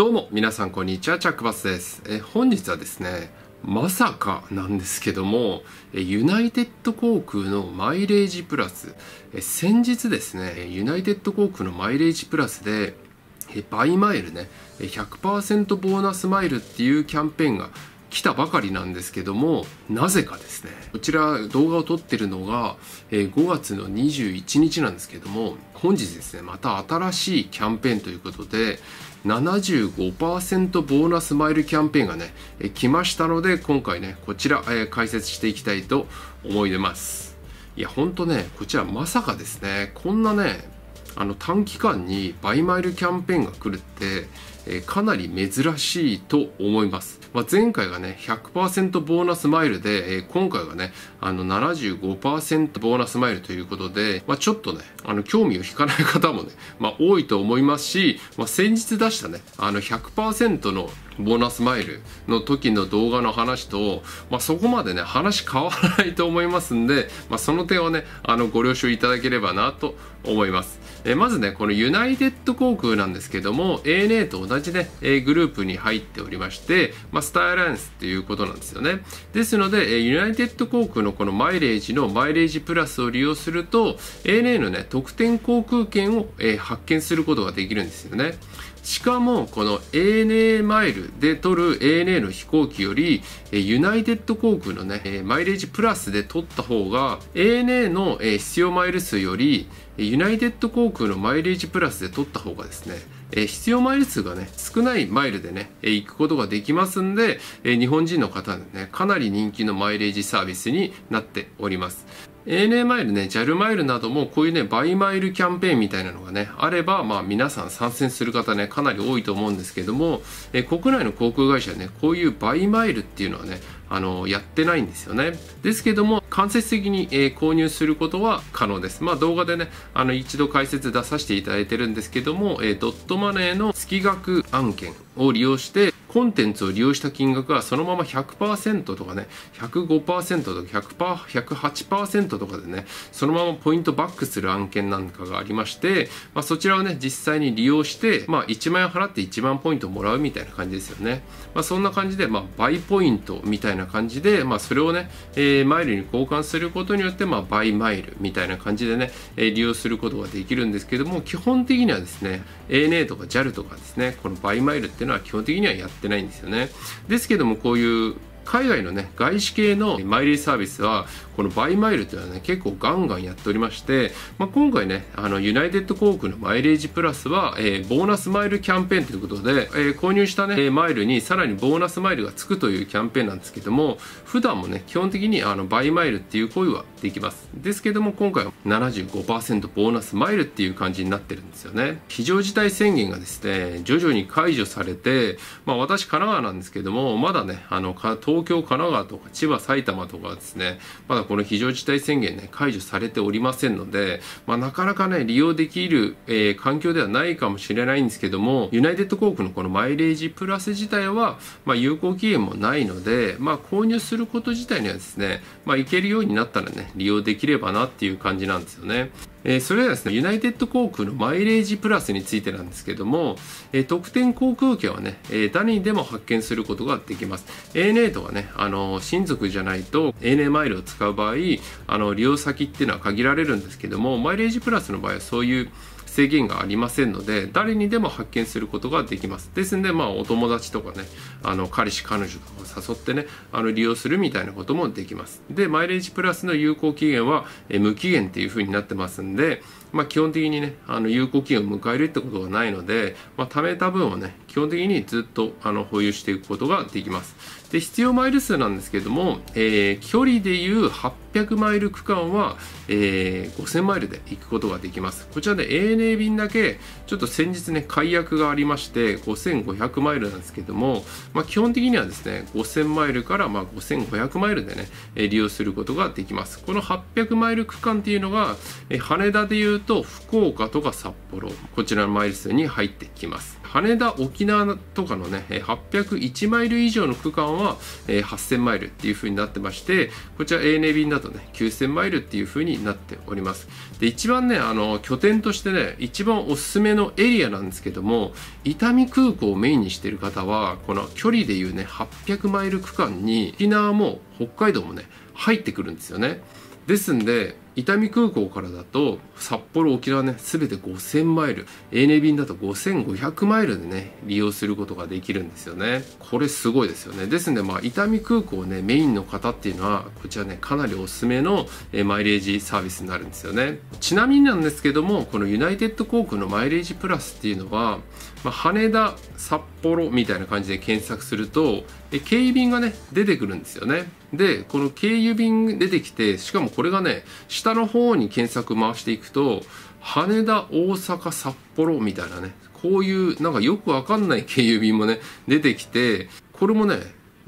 どうも皆さんこんにちはチャックバスです。え本日はですねまさかなんですけどもユナイテッド航空のマイレージプラス。え先日ですねユナイテッド航空のマイレージプラスで buy mile ね100%ボーナスマイルっていうキャンペーンが来たばかりなんですけどもなぜかですねこちら動画を撮ってるのが5月の21日なんですけども本日ですねまた新しいキャンペーンということで75%ボーナスマイルキャンペーンがね来ましたので今回ねこちら解説していきたいと思います。いやほんとねこちらまさかですねこんなねあの短期間にバイマイルキャンペーンが来るってえかなり珍しいと思います。まあ、前回がね、100%ボーナスマイルで、え今回がね、あの75%ボーナスマイルということで、まあ、ちょっとね、あの興味を引かない方もね、まあ、多いと思いますし、まあ、先日出したね、あの100%のボーナスマイルの時の動画の話と、まあ、そこまでね、話変わらないと思いますんで、まあ、その点はね、あのご了承いただければなと思います。えまずね、このユナイテッド航空なんですけども、ANA と同じね、グループに入っておりまして、まあ、スターアライアンスっていうことなんですよね。ですので、ユナイテッド航空のこのマイレージのマイレージプラスを利用すると、ANA のね、特典航空券をえ発券することができるんですよね。しかもこの ANA マイルで取る ANA の飛行機よりユナイテッド航空のねマイレージプラスで取った方が ANA の必要マイル数よりユナイテッド航空のマイレージプラスで取った方がですね必要マイル数がね少ないマイルでね行くことができますんで日本人の方ねかなり人気のマイレージサービスになっております。ANA マイルね、JAL マイルなどもこういうね、バイマイルキャンペーンみたいなのがね、あれば、まあ皆さん参戦する方ね、かなり多いと思うんですけども、え国内の航空会社はね、こういうバイマイルっていうのはね、あの、やってないんですよね。ですけども、間接的に、えー、購入することは可能です。まあ動画でね、あの、一度解説出させていただいてるんですけども、えー、ドットマネーの月額案件を利用して、コンテンツを利用した金額はそのまま100%とかね、105%とか100%、108%とかでね、そのままポイントバックする案件なんかがありまして、まあ、そちらをね、実際に利用して、まあ、1万円払って1万ポイントもらうみたいな感じですよね。まあ、そんな感じで、まあ、倍ポイントみたいな感じで、まあ、それをね、えー、マイルに交換することによって、まあ、倍マイルみたいな感じでね、えー、利用することができるんですけども、基本的にはですね、ANA とか JAL とかですね、この倍マイルっていうのは基本的にはやってってないんですよね。ですけどもこういう海外のね外資系のマイレージサービスはこのバイマイルというのはね結構ガンガンやっておりまして、まあ、今回ねあのユナイテッド航空のマイレージプラスは、えー、ボーナスマイルキャンペーンということで、えー、購入したねマイルにさらにボーナスマイルがつくというキャンペーンなんですけども普段もね基本的にあのバイマイルっていう行為はできます。ですけども今回は75%ボーナスマイルっていう感じになってるんですよね。非常事態宣言がですね徐々に解除されて、まあ、私神奈川なんですけどもまだねあの東東京神奈川とか千葉埼玉とかですねまだこの非常事態宣言ね、解除されておりませんので、まあ、なかなかね、利用できる、えー、環境ではないかもしれないんですけども、ユナイテッド航空のこのマイレージプラス自体は、まあ、有効期限もないので、まあ、購入すること自体にはですね、まあ、いけるようになったらね、利用できればなっていう感じなんですよね。えー、それではですね、ユナイテッド航空のマイレージプラスについてなんですけども、えー、特典航空券はね、えー、誰にでも発見することができます。ANA とかね、あの、親族じゃないと ANA マイルを使う場合、あの、利用先っていうのは限られるんですけども、マイレージプラスの場合はそういう制限がありませんので誰にでも発見することができます。ですんでまあお友達とかねあの彼氏彼女とかを誘ってねあの利用するみたいなこともできます。でマイレージプラスの有効期限は無期限っていうふうになってますんでまあ、基本的にねあの有効期限を迎えるってことがないので、まあ、貯めた分をね基本的にずっとあの保有していくことができます。で必要マイル数なんですけども、えー、距離でいう800マイル区間は、えー、5000マイルで行くことができます。こちらで ANA 便だけちょっと先日ね解約がありまして5500マイルなんですけども、まあ、基本的にはですね5000マイルからまあ5500マイルでね利用することができます。この800マイル区間っていうのが、え羽田でいうると福岡とか札幌こちらのマイル数に入ってきます。羽田沖縄とかのね801マイル以上の区間は8000マイルっていう風になってましてこちら ANA 便だとね9000マイルっていう風になっております。で一番ねあの拠点としてね一番おすすめのエリアなんですけども伊丹空港をメインにしてる方はこの距離でいうね800マイル区間に沖縄も北海道もね入ってくるんですよね。ですんで伊丹空港からだと札幌沖縄ね全て5000マイル。ANA 便だと5500マイルでね利用することができるんですよね。これすごいですよね。ですんでまあ伊丹空港ねメインの方っていうのはこちらねかなりおすすめのマイレージサービスになるんですよね。ちなみになんですけどもこのユナイテッド航空のマイレージプラスっていうのは、まあ、羽田札幌みたいな感じで検索すると経由便がね出てくるんですよね。でこの経由便出てきてしかもこれがね下の方に検索回していくと羽田大阪札幌みたいなねこういうなんかよくわかんない経由便もね出てきてこれもね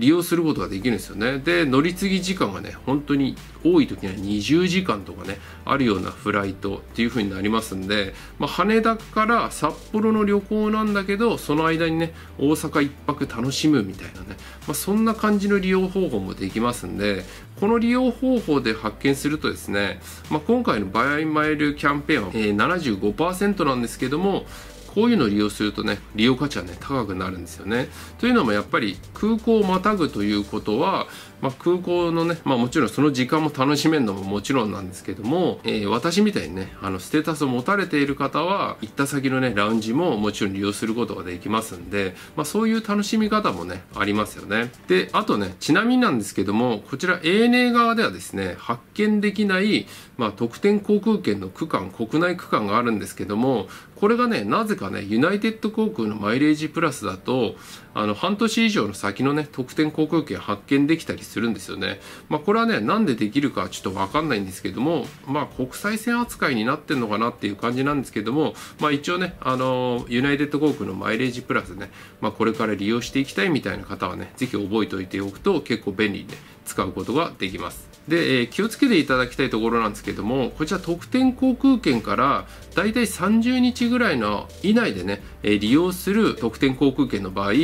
利用することができるんですよね。で乗り継ぎ時間がね本当に多い時には20時間とかねあるようなフライトっていう風になりますんで、まあ、羽田から札幌の旅行なんだけどその間にね大阪1泊楽しむみたいなね、まあ、そんな感じの利用方法もできますんでこの利用方法で発見するとですね、まあ、今回のバイマイルキャンペーンは、え、75%なんですけどもこういうのを利用するとね利用価値はね高くなるんですよね。というのもやっぱり空港をまたぐということは、まあ、空港のね、まあ、もちろんその時間も楽しめるのももちろんなんですけども、えー、私みたいにねあのステータスを持たれている方は行った先のねラウンジももちろん利用することができますんで、まあ、そういう楽しみ方もねありますよね。であとねちなみになんですけどもこちら ANA 側ではですね発見できない、まあ、特典航空券の区間国内区間があるんですけどもこれがねなぜかねユナイテッド航空のマイレージプラスだとあの半年以上の先のね特典航空券発見できたりするんですよね。まあ、これはねなんでできるかちょっと分かんないんですけどもまあ国際線扱いになってんのかなっていう感じなんですけどもまあ一応ねあのユナイテッド航空のマイレージプラスね、まあ、これから利用していきたいみたいな方はね是非覚えておいておくと結構便利にね使うことができます。で、えー、気をつけていただきたいところなんですけどもこちら特典航空券からだいたい30日ぐらいの以内でね、えー、利用する特典航空券の場合、まあ、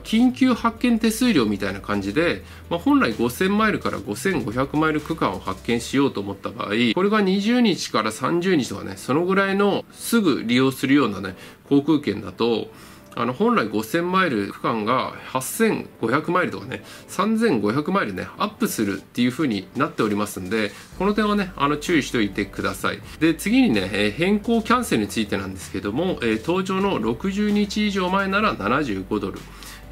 緊急発見手数料みたいな感じで、まあ、本来5000マイルから5500マイル区間を発見しようと思った場合これが20日から30日とかねそのぐらいのすぐ利用するようなね航空券だとあの本来5000マイル区間が8500マイルとかね3500マイルねアップするっていう風になっておりますんでこの点はねあの注意しておいてください。で次にね、え、変更キャンセルについてなんですけども、えー、登場の60日以上前なら75ドル。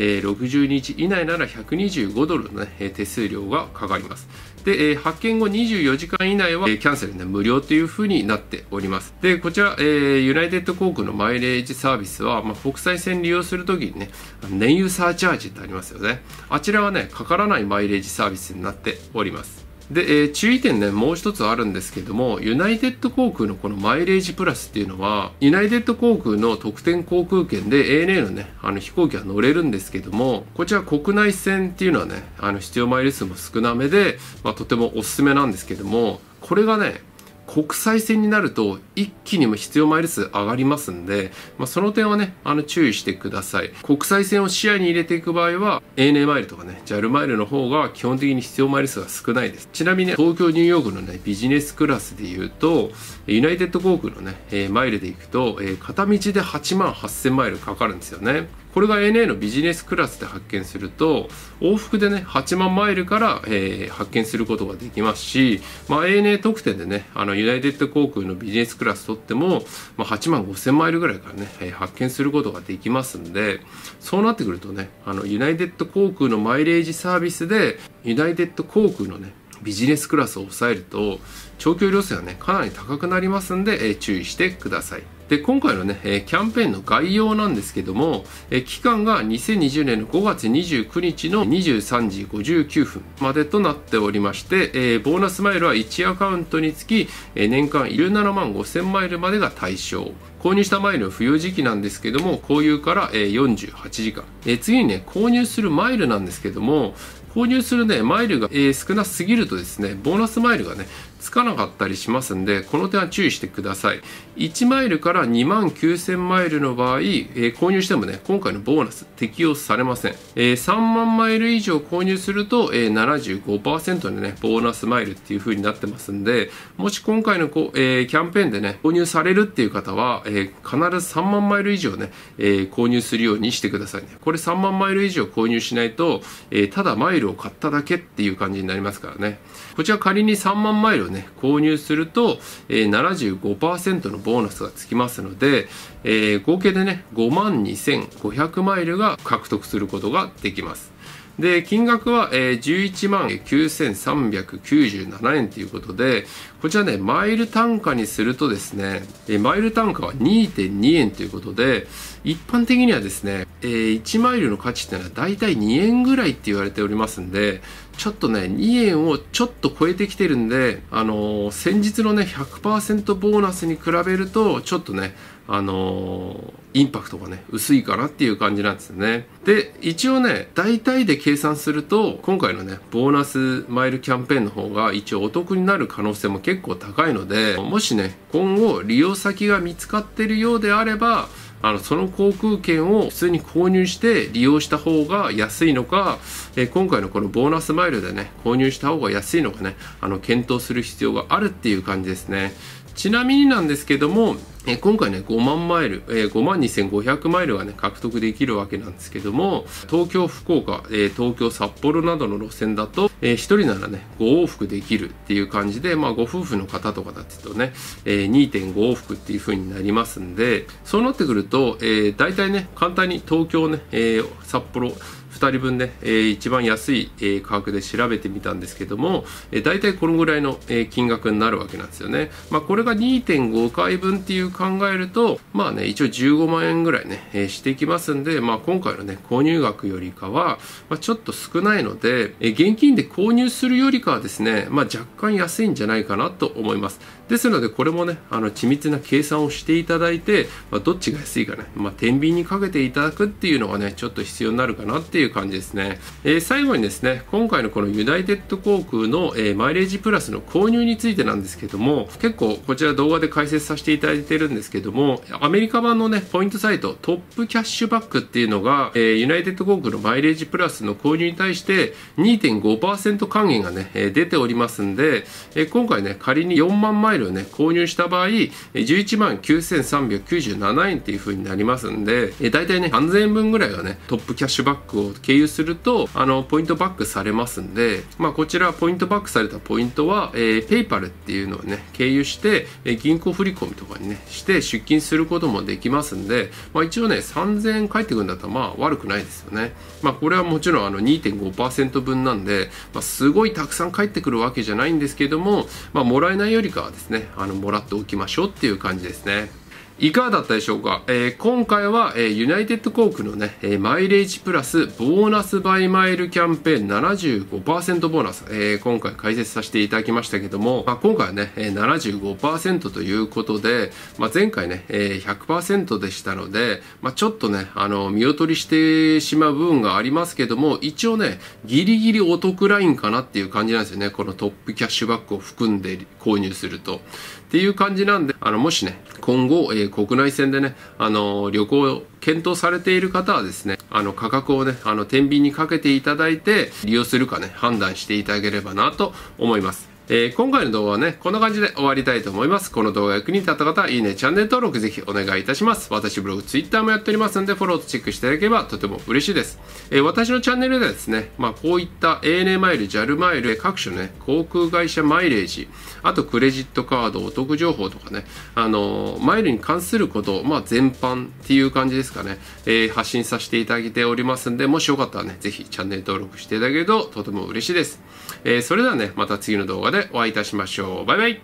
えー、60日以内なら125ドルの、ね、手数料がかかります。で、えー、発券後24時間以内は、えー、キャンセルね、無料というふうになっております。で、こちら、えー、ユナイテッド航空のマイレージサービスは、まあ、国際線利用するときにね、燃油サーチャージってありますよね。あちらはね、かからないマイレージサービスになっております。で、えー、注意点ね、もう一つあるんですけども、ユナイテッド航空のこのマイレージプラスっていうのは、ユナイテッド航空の特典航空券で ANA のね、あの飛行機は乗れるんですけども、こちら国内線っていうのはね、あの必要マイル数も少なめで、まあ、とてもおすすめなんですけども、これがね、国際線になると一気にも必要マイル数上がりますんで、まあ、その点はね、あの注意してください。国際線を視野に入れていく場合は、ANA マイルとかね、JAL マイルの方が基本的に必要マイル数が少ないです。ちなみに、ね、東京、ニューヨークのね、ビジネスクラスで言うと、ユナイテッド航空のね、えー、マイルで行くと、えー、片道で8万8000マイルかかるんですよね。これが ANA のビジネスクラスで発券すると往復でね8万マイルから、えー、発券することができますし、まあ、ANA 特典でねあのユナイテッド航空のビジネスクラス取っても、まあ、8万5000マイルぐらいからね、えー、発券することができますんでそうなってくるとねあのユナイテッド航空のマイレージサービスでユナイテッド航空のねビジネスクラスを抑えると長距離路線はねかなり高くなりますんで、えー、注意してください。で今回のね、えキャンペーンの概要なんですけども、え期間が2020年の5月29日の23時59分までとなっておりまして、えボーナスマイルは1アカウントにつき、え年間17万5000マイルまでが対象。購入したマイルの付与時期なんですけども購入から48時間、え次にね購入するマイルなんですけども購入するね、マイルが、え、少なすぎるとですね、ボーナスマイルがね、つかなかったりしますんでこの点は注意してください。1マイルから2万9000マイルの場合、えー、購入してもね今回のボーナス適用されません、えー、3万マイル以上購入すると、えー、75%でねボーナスマイルっていう風になってますんでもし今回のこ、えー、キャンペーンでね購入されるっていう方は、え、必ず3万マイル以上ね、えー、購入するようにしてくださいね。これ3万マイル以上購入しないと、えー、ただマイルを買っただけっていう感じになりますからね。こちら仮に3万マイルをね購入すると、え、75%のボーナスがつきますので、え、合計でね5万2500マイルが獲得することができます。で金額は、えー、11万9397円ということでこちらねマイル単価にするとですね、えー、マイル単価は2.2円ということで一般的にはですね、えー、1マイルの価値っていうのは大体2円ぐらいって言われておりますんでちょっとね2円をちょっと超えてきてるんであのー、先日のね100%ボーナスに比べるとちょっとねあのー、インパクトがね薄いかなっていう感じなんですね。で一応ね大体で計算すると今回のねボーナスマイルキャンペーンの方が一応お得になる可能性も結構高いのでもしね今後利用先が見つかってるようであればあのその航空券を普通に購入して利用した方が安いのか、えー、今回のこのボーナスマイルでね購入した方が安いのかねあの検討する必要があるっていう感じですね。ちなみになんですけどもえ今回ね5万マイル、えー、5万2500マイルがね獲得できるわけなんですけども東京福岡、えー、東京札幌などの路線だと、えー、1人ならね5往復できるっていう感じでまあご夫婦の方とかだとね、えー、2.5往復っていう風になりますんでそうなってくると、えー、大体ね簡単に東京ね、えー、札幌2人分ね、えー、一番安い、えー、価格で調べてみたんですけども、えー、大体このぐらいの、えー、金額になるわけなんですよね。まあ、これが2.5回分っていう考えると、まあね、一応15万円ぐらいね、えー、していきますんで、まあ、今回のね、購入額よりかは、まあ、ちょっと少ないので、えー、現金で購入するよりかはですね、まあ、若干安いんじゃないかなと思います。ですので、これもね、あの、緻密な計算をしていただいて、まあ、どっちが安いかね、まあ、天秤にかけていただくっていうのがね、ちょっと必要になるかなっていう感じですね。えー、最後にですね、今回のこのユナイテッド航空の、えー、マイレージプラスの購入についてなんですけども、結構こちら動画で解説させていただいてるんですけども、アメリカ版のね、ポイントサイト、トップキャッシュバックっていうのが、えー、ユナイテッド航空のマイレージプラスの購入に対して2.5%還元がね、え出ておりますんで、え今回ね、仮に4万マイルをね、購入した場合、11万9397円っていう風になりますんで、え大体ね、3000円分ぐらいはね、トップキャッシュバックを経由すると、あの、ポイントバックされますんで、まあ、こちら、ポイントバックされたポイントは、えー、ペイパルっていうのをね、経由して、銀行振込とかにね、して出金することもできますんで、まあ、一応ね、3000円返ってくるんだったら、まあ、悪くないですよね。まあ、これはもちろん、あの、2.5%分なんで、まあ、すごいたくさん返ってくるわけじゃないんですけども、まあ、もらえないよりかはですね、ねあの、もらっておきましょうっていう感じですね。いかがだったでしょうか、えー、今回は、えー、ユナイテッド航空のね、えー、マイレージプラスボーナスバイマイルキャンペーン75%ボーナス、えー、今回解説させていただきましたけども、まあ、今回はね、えー、75%ということで、まあ、前回ね、えー、100%でしたので、まあ、ちょっとね、あの、見劣りしてしまう部分がありますけども、一応ね、ギリギリお得ラインかなっていう感じなんですよね。このトップキャッシュバックを含んで購入すると。っていう感じなんで、あの、もしね、今後、えー、国内線でね、あの、旅行を検討されている方はですね、あの、価格をね、あの、天秤にかけていただいて、利用するかね、判断していただければなと思います。えー、今回の動画はね、こんな感じで終わりたいと思います。この動画役に立った方は、いいね、チャンネル登録ぜひお願いいたします。私ブログ、ツイッターもやっておりますので、フォローとチェックしていただければとても嬉しいです。えー、私のチャンネルではですね、まあ、こういった ANA マイル、JAL マイル、各種ね、航空会社マイレージ、あとクレジットカード、お得情報とかね、あのー、マイルに関すること、まあ、全般っていう感じですかね、えー、発信させていただいておりますんで、もしよかったらね、ぜひチャンネル登録していただけるととても嬉しいです。えー、それではね、また次の動画でお会いいたしましょう。バイバイ